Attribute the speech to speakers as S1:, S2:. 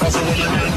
S1: fácil de llenar.